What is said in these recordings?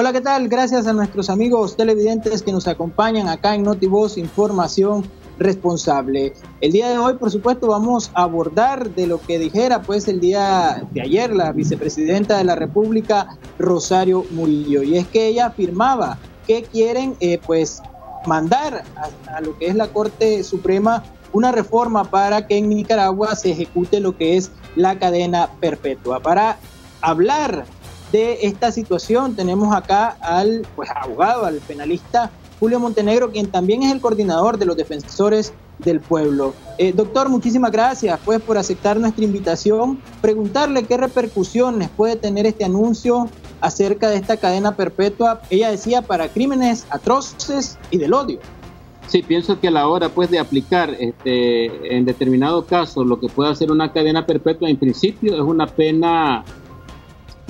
Hola, ¿qué tal? Gracias a nuestros amigos televidentes que nos acompañan acá en Notivoz Información Responsable. El día de hoy, por supuesto, vamos a abordar de lo que dijera pues el día de ayer la vicepresidenta de la República, Rosario Murillo, y es que ella afirmaba que quieren eh, pues mandar a, a lo que es la Corte Suprema una reforma para que en Nicaragua se ejecute lo que es la cadena perpetua. Para hablar de esta situación. Tenemos acá al pues, abogado, al penalista Julio Montenegro, quien también es el coordinador de los defensores del pueblo. Eh, doctor, muchísimas gracias pues, por aceptar nuestra invitación. Preguntarle qué repercusiones puede tener este anuncio acerca de esta cadena perpetua, ella decía, para crímenes atroces y del odio. Sí, pienso que a la hora pues de aplicar este, en determinado caso lo que puede hacer una cadena perpetua, en principio es una pena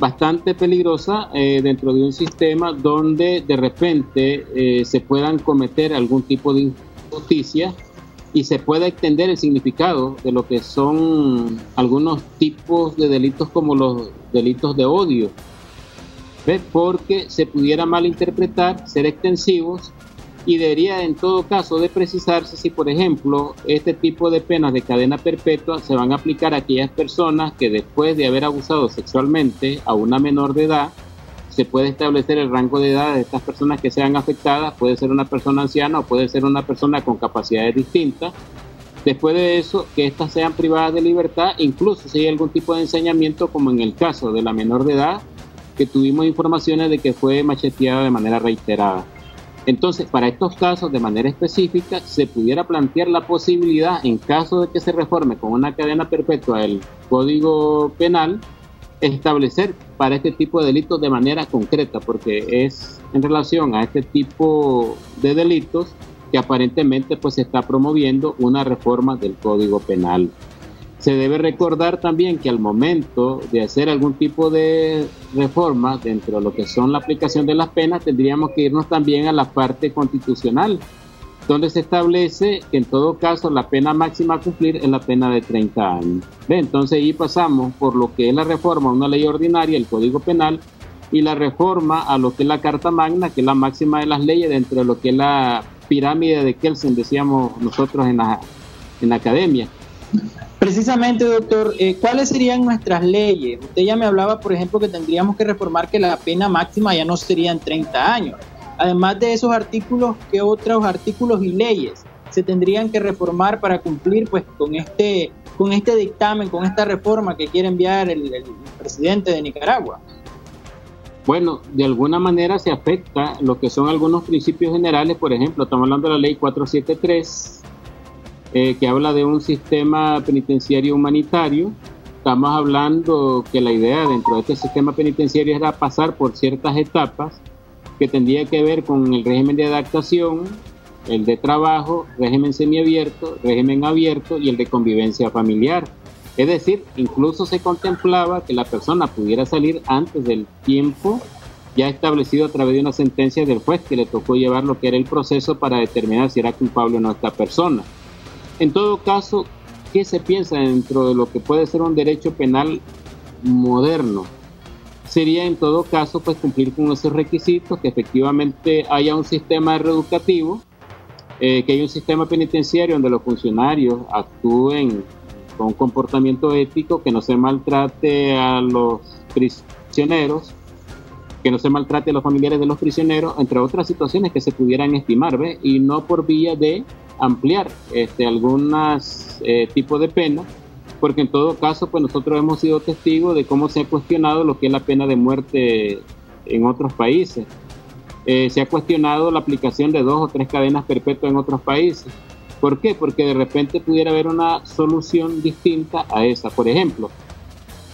bastante peligrosa eh, dentro de un sistema donde de repente eh, se puedan cometer algún tipo de injusticia y se pueda extender el significado de lo que son algunos tipos de delitos como los delitos de odio, porque se pudiera malinterpretar, ser extensivos y debería en todo caso de precisarse si, por ejemplo, este tipo de penas de cadena perpetua se van a aplicar a aquellas personas que después de haber abusado sexualmente a una menor de edad, se puede establecer el rango de edad de estas personas que sean afectadas, puede ser una persona anciana o puede ser una persona con capacidades distintas. Después de eso, que éstas sean privadas de libertad, incluso si hay algún tipo de enseñamiento, como en el caso de la menor de edad, que tuvimos informaciones de que fue macheteada de manera reiterada. Entonces, para estos casos, de manera específica, se pudiera plantear la posibilidad, en caso de que se reforme con una cadena perpetua el Código Penal, establecer para este tipo de delitos de manera concreta, porque es en relación a este tipo de delitos que aparentemente pues se está promoviendo una reforma del Código Penal. Se debe recordar también que al momento de hacer algún tipo de reforma dentro de lo que son la aplicación de las penas, tendríamos que irnos también a la parte constitucional, donde se establece que en todo caso la pena máxima a cumplir es la pena de 30 años. Entonces ahí pasamos por lo que es la reforma a una ley ordinaria, el Código Penal, y la reforma a lo que es la Carta Magna, que es la máxima de las leyes dentro de lo que es la pirámide de Kelsen, decíamos nosotros en la, en la academia. Precisamente, doctor, eh, ¿cuáles serían nuestras leyes? Usted ya me hablaba, por ejemplo, que tendríamos que reformar que la pena máxima ya no serían 30 años. Además de esos artículos, ¿qué otros artículos y leyes se tendrían que reformar para cumplir pues con este, con este dictamen, con esta reforma que quiere enviar el, el presidente de Nicaragua? Bueno, de alguna manera se afecta lo que son algunos principios generales, por ejemplo, estamos hablando de la ley 473 eh, que habla de un sistema penitenciario humanitario. Estamos hablando que la idea dentro de este sistema penitenciario era pasar por ciertas etapas que tendría que ver con el régimen de adaptación, el de trabajo, régimen semiabierto, régimen abierto y el de convivencia familiar. Es decir, incluso se contemplaba que la persona pudiera salir antes del tiempo ya establecido a través de una sentencia del juez que le tocó llevar lo que era el proceso para determinar si era culpable o no esta persona. En todo caso, ¿qué se piensa dentro de lo que puede ser un derecho penal moderno? Sería en todo caso pues cumplir con esos requisitos, que efectivamente haya un sistema reeducativo, eh, que haya un sistema penitenciario donde los funcionarios actúen con un comportamiento ético, que no se maltrate a los prisioneros, que no se maltrate a los familiares de los prisioneros, entre otras situaciones que se pudieran estimar, ¿ve? y no por vía de ampliar este, algunos eh, tipos de pena, porque en todo caso, pues nosotros hemos sido testigos de cómo se ha cuestionado lo que es la pena de muerte en otros países. Eh, se ha cuestionado la aplicación de dos o tres cadenas perpetuas en otros países. ¿Por qué? Porque de repente pudiera haber una solución distinta a esa. Por ejemplo,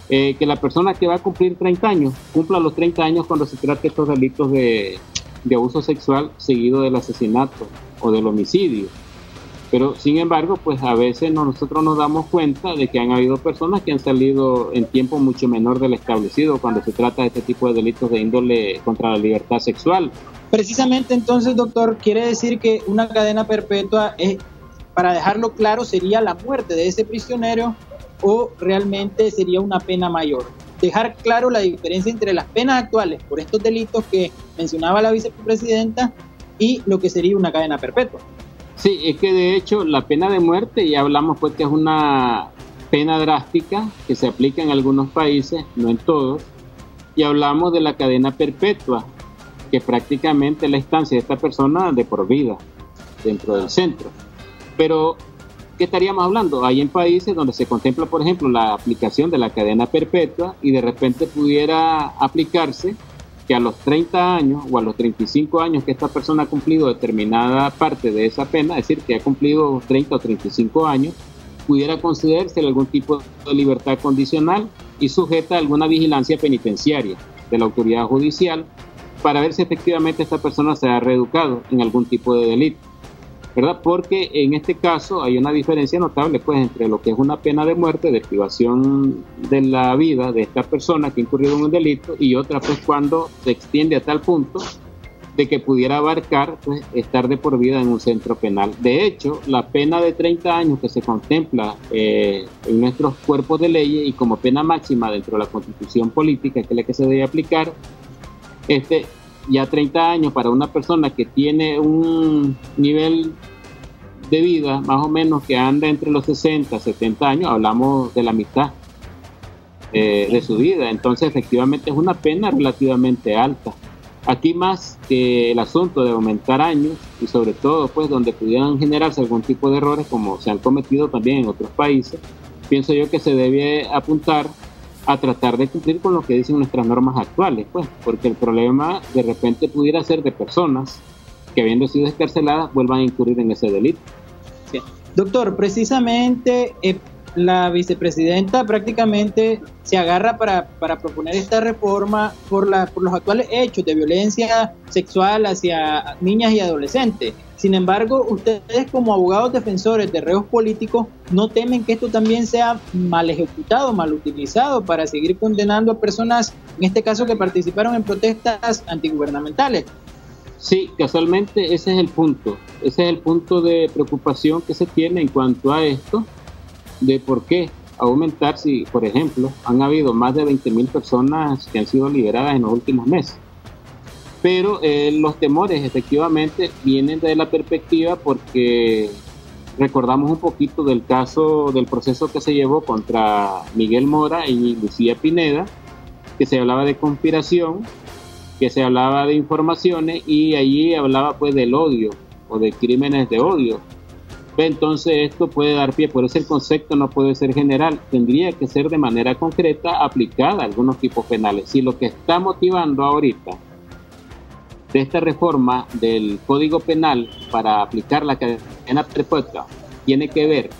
eh, que la persona que va a cumplir 30 años cumpla los 30 años cuando se trate estos delitos de, de abuso sexual seguido del asesinato o del homicidio. Pero sin embargo, pues a veces nosotros nos damos cuenta de que han habido personas que han salido en tiempo mucho menor del establecido cuando se trata de este tipo de delitos de índole contra la libertad sexual. Precisamente entonces, doctor, quiere decir que una cadena perpetua es, para dejarlo claro, sería la muerte de ese prisionero o realmente sería una pena mayor. dejar claro la diferencia entre las penas actuales por estos delitos que mencionaba la vicepresidenta y lo que sería una cadena perpetua. Sí, es que de hecho la pena de muerte, ya hablamos pues que es una pena drástica que se aplica en algunos países, no en todos, y hablamos de la cadena perpetua, que prácticamente la estancia de esta persona de por vida dentro del centro. Pero, ¿qué estaríamos hablando? Hay en países donde se contempla, por ejemplo, la aplicación de la cadena perpetua y de repente pudiera aplicarse que a los 30 años o a los 35 años que esta persona ha cumplido determinada parte de esa pena, es decir, que ha cumplido 30 o 35 años, pudiera concederse algún tipo de libertad condicional y sujeta a alguna vigilancia penitenciaria de la autoridad judicial para ver si efectivamente esta persona se ha reeducado en algún tipo de delito. ¿Verdad? Porque en este caso hay una diferencia notable pues entre lo que es una pena de muerte, de privación de la vida de esta persona que ha incurrido en un delito y otra pues cuando se extiende a tal punto de que pudiera abarcar pues, estar de por vida en un centro penal. De hecho, la pena de 30 años que se contempla eh, en nuestros cuerpos de ley y como pena máxima dentro de la constitución política, que es la que se debe aplicar, este, ya 30 años para una persona que tiene un nivel de vida más o menos que anda entre los 60, 70 años, hablamos de la mitad eh, de su vida, entonces efectivamente es una pena relativamente alta. Aquí más que el asunto de aumentar años y sobre todo pues donde pudieran generarse algún tipo de errores como se han cometido también en otros países, pienso yo que se debe apuntar a tratar de cumplir con lo que dicen nuestras normas actuales, pues, porque el problema de repente pudiera ser de personas que habiendo sido escarceladas vuelvan a incurrir en ese delito. Doctor, precisamente eh, la vicepresidenta prácticamente se agarra para, proponer esta reforma por, la, por los actuales hechos de violencia sexual hacia niñas y adolescentes. Sin embargo, ustedes como abogados defensores de reos políticos no temen que esto también sea mal ejecutado, mal utilizado para seguir condenando a personas, en este caso que participaron en protestas antigubernamentales. Sí, casualmente ese es el punto, ese es el punto de preocupación que se tiene en cuanto a esto de por qué aumentar si, por ejemplo, han habido más de 20.000 personas que han sido liberadas en los últimos meses. Pero eh, los temores efectivamente vienen de la perspectiva porque recordamos un poquito del caso del proceso que se llevó contra Miguel Mora y Lucía Pineda, que se hablaba de conspiración, que se hablaba de informaciones y allí hablaba pues del odio o de crímenes de odio entonces esto puede dar pie, por eso el concepto no puede ser general, tendría que ser de manera concreta aplicada a algunos tipos penales. Si lo que está motivando ahorita de esta reforma del Código Penal para aplicar la cadena perpetua tiene que ver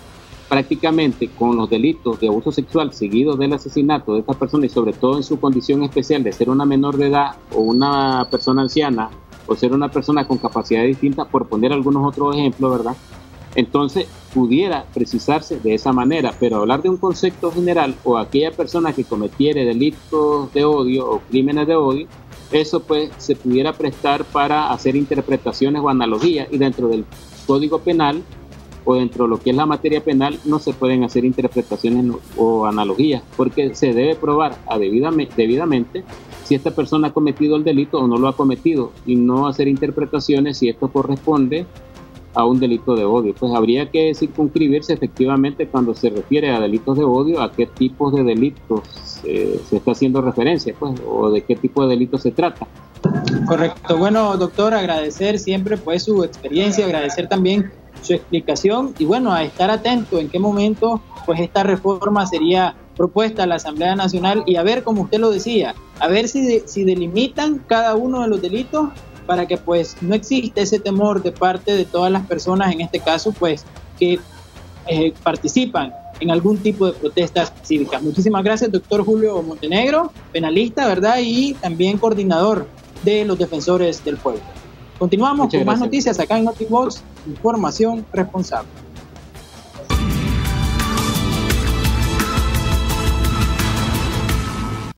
prácticamente con los delitos de abuso sexual seguidos del asesinato de esta persona y sobre todo en su condición especial de ser una menor de edad o una persona anciana o ser una persona con capacidad distinta, por poner algunos otros ejemplos, ¿verdad? Entonces, pudiera precisarse de esa manera, pero hablar de un concepto general o aquella persona que cometiere delitos de odio o crímenes de odio, eso pues se pudiera prestar para hacer interpretaciones o analogías y dentro del Código Penal o dentro de lo que es la materia penal no se pueden hacer interpretaciones o analogías porque se debe probar debidamente, debidamente si esta persona ha cometido el delito o no lo ha cometido y no hacer interpretaciones si esto corresponde a un delito de odio. Pues habría que circunscribirse efectivamente cuando se refiere a delitos de odio, a qué tipos de delitos eh, se está haciendo referencia, pues, o de qué tipo de delitos se trata. Correcto. Bueno, doctor, agradecer siempre pues su experiencia, agradecer también su explicación y bueno, a estar atento en qué momento pues esta reforma sería propuesta a la Asamblea Nacional y a ver, como usted lo decía, a ver si, si delimitan cada uno de los delitos para que pues no existe ese temor de parte de todas las personas, en este caso pues que eh, participan en algún tipo de protestas cívicas. Muchísimas gracias, doctor Julio Montenegro, penalista, ¿verdad? Y también coordinador de los defensores del pueblo. Continuamos con más noticias acá en NotiVox, información responsable.